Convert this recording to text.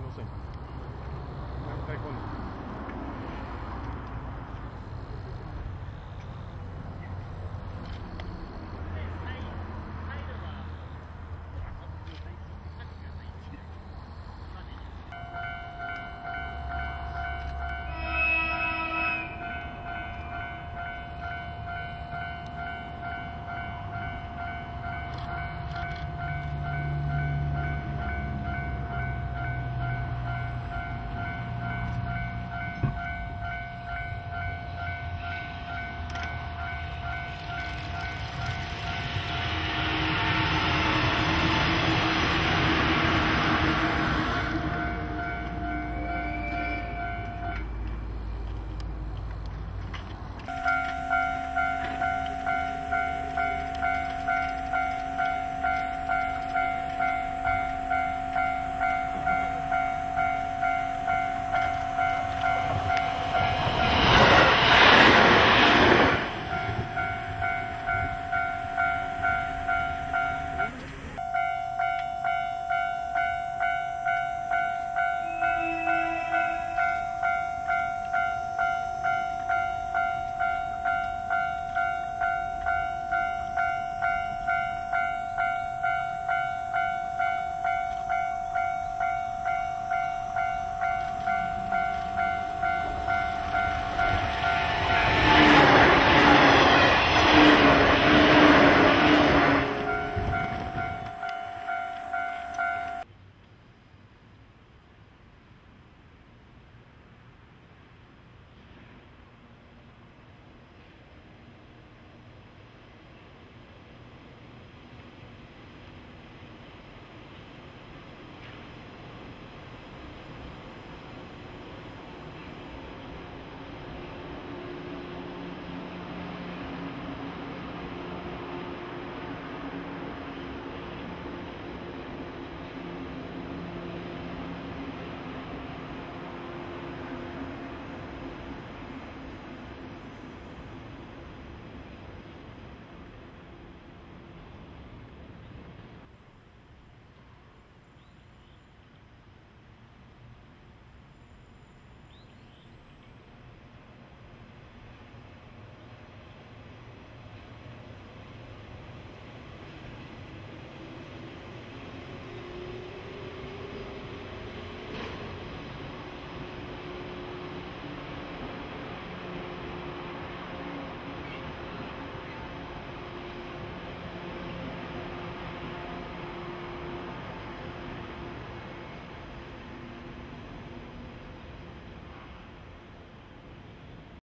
no sé. Está con...